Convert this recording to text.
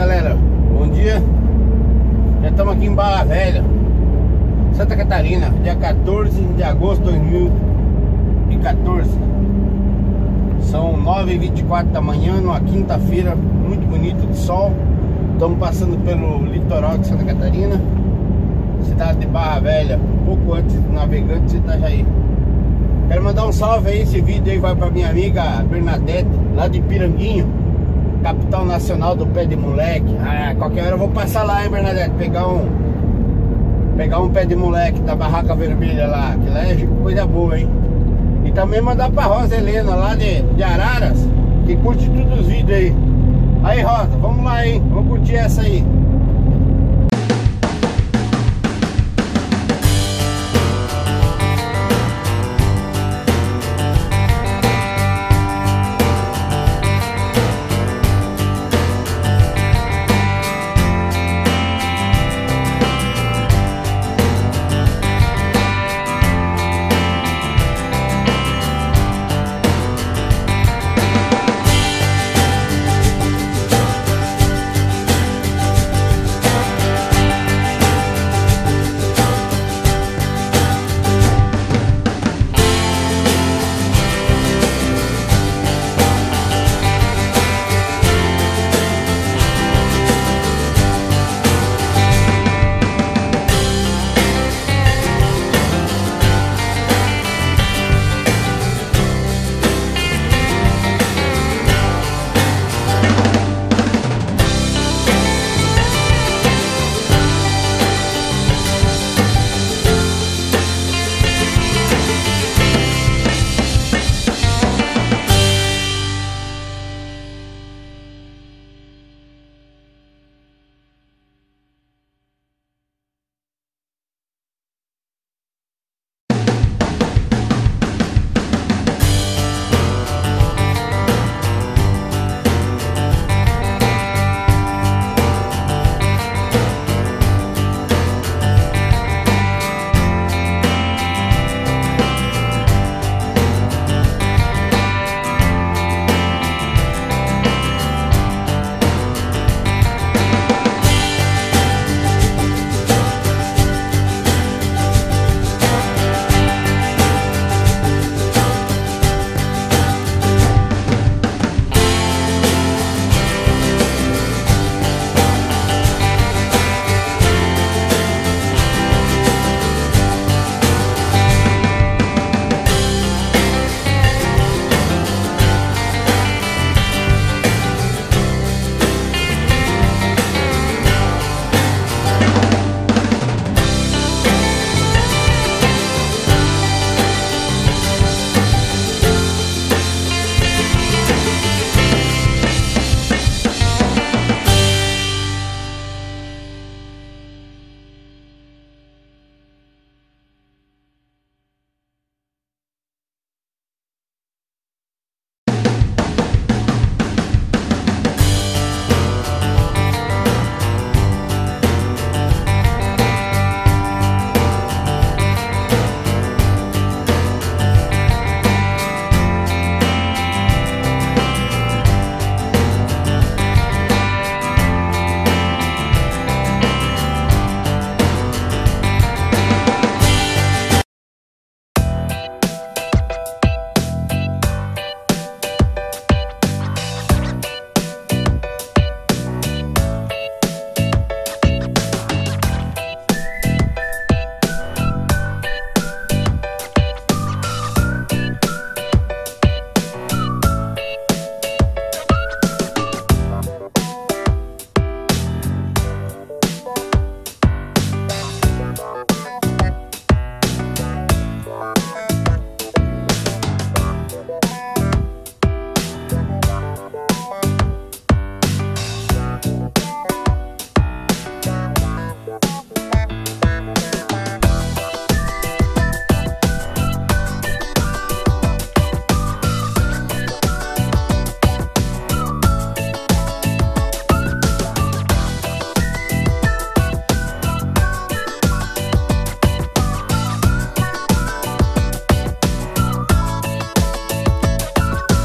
galera, bom dia. Já estamos aqui em Barra Velha Santa Catarina, dia 14 de agosto de 2014 São 9h24 da manhã, numa quinta-feira Muito bonito de sol. Estamos passando pelo litoral de Santa Catarina Cidade de Barra Velha Um pouco antes de Navegantes Itajaí. Quero mandar um salve aí, esse vídeo aí vai para minha amiga Bernadette Lá de Piranguinho capital nacional do pé de moleque. Ah, qualquer hora eu vou passar lá, hein, Bernadette, pegar um pegar um pé de moleque da barraca vermelha lá, que lá é coisa boa, hein? E também mandar pra Rosa Helena lá de, de Araras, que curte todos os vídeos aí. Aí, Rosa, vamos lá, hein? Vamos.